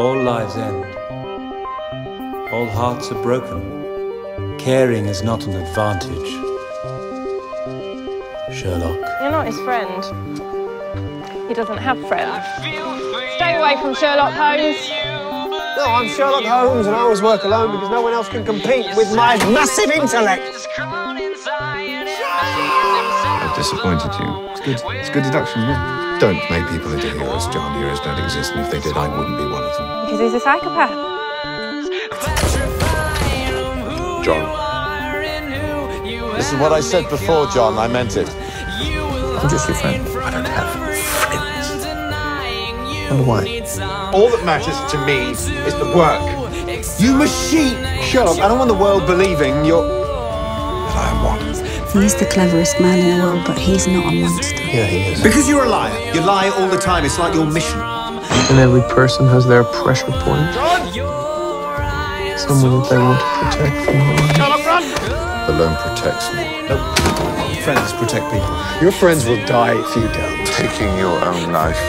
All lives end. All hearts are broken. Caring is not an advantage. Sherlock. You're not his friend. He doesn't have friends. Stay away from Sherlock Holmes. No, I'm Sherlock Holmes and I always work alone because no one else can compete with my massive intellect. I've disappointed you. It's good. It's good deduction, isn't it? Don't make people into heroes, John. Heroes don't exist, and if they did, I wouldn't be one of them. Because he's a psychopath. John. This is what I said before, John. I meant it. I'm just your friend. I don't have friends. Wonder why? All that matters to me is the work. You machine! Shut up. I don't want the world believing you're... He's the cleverest man in the world, but he's not a monster. Yeah, he is. Because you're a liar. You lie all the time. It's like your mission. And every person has their pressure point. Someone that they want to protect from harm. Sherlock, run! Alone protects me. Friends protect people. Your friends will die if you don't. Taking your own life.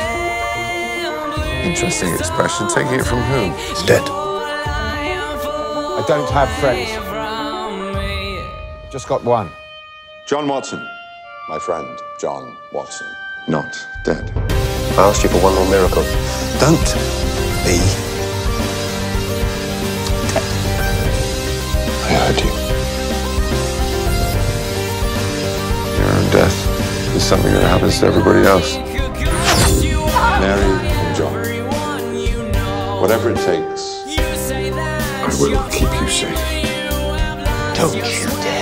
Interesting expression. Taking it from whom? It's dead. I don't have friends. Just got one. John Watson. My friend, John Watson. Not dead. I asked you for one more miracle. Don't be dead. I heard you. Your own death is something that happens to everybody else. Mary and John. Whatever it takes. I will keep you safe. Don't you dare.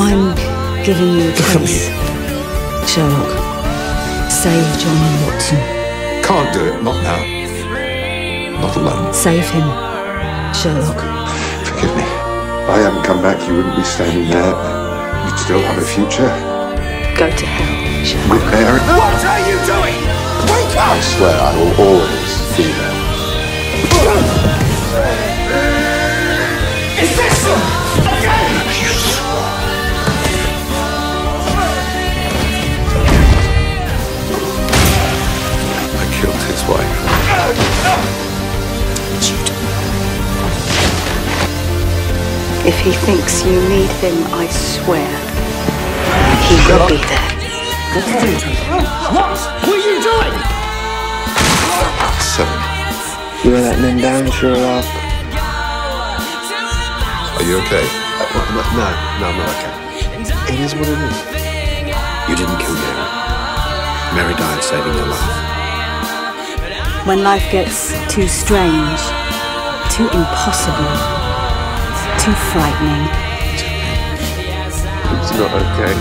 I'm giving you a case. Sherlock, save John Watson. Can't do it. Not now. Not alone. Save him, Sherlock. Forgive me. If I hadn't come back, you wouldn't be standing there. You'd still have a future. Go to hell, Sherlock. With Mary. What are you doing? Wake up! I swear I will always If he thinks you need him, I swear, he will be there. What were you doing? Seven. You were letting him down, Sherlock. Are you okay? No, no, I'm not okay. It is what it is. You didn't kill Mary. Mary died saving your life. When life gets too strange, too impossible, too frightening, It's not okay.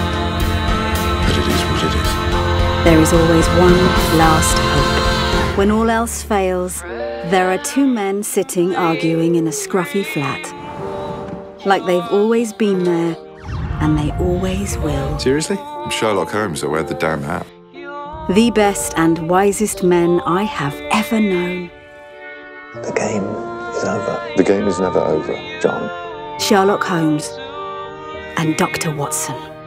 But it is what it is. there is always one last hope. When all else fails, there are two men sitting arguing in a scruffy flat. Like they've always been there, and they always will. Seriously? I'm Sherlock Holmes. I wear the damn hat. The best and wisest men I have ever known. The game is over. The game is never over, John. Sherlock Holmes and Dr. Watson.